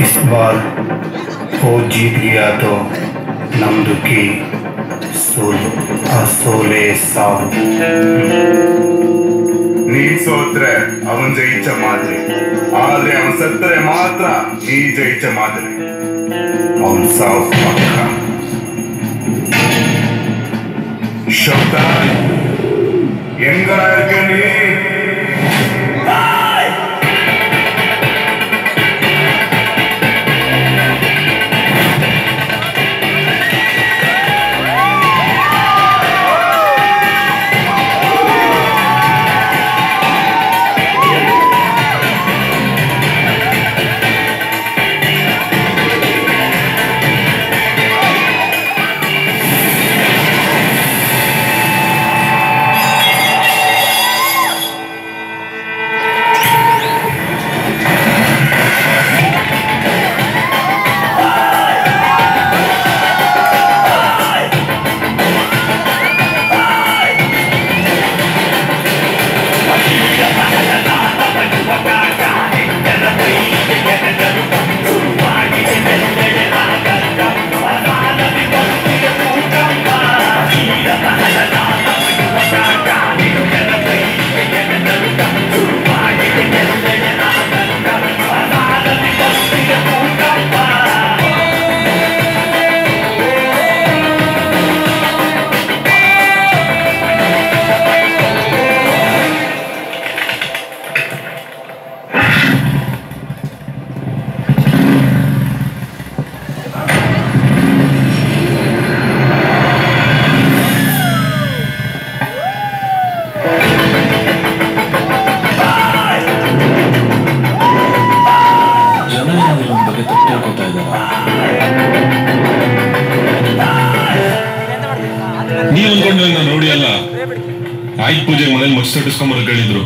इस बार वो जीत गया तो नंद की असोले नी सोत्र, अवन जयिच मात्रे आदे अवन सत्रे मात्रा, नी जयिच मात्रे अवन साव पक्का। शब्दाय यंगराय Yeah. ತಿಳ್ಕೊತಾ ಇದ್ದಾರಾ. ನೀವ್ ಅನ್ಕೊಂಡು ನಾನು ನೋಡಿ ಅಲ್ಲ. ಆಯ್ತು ಪೂಜೆ ಮನೇಲಿ ಮಸ್ತ್ ಕಟ್ಟಿಸ್ಕೊಂಬರಕ್ ಹೇಳಿದ್ರು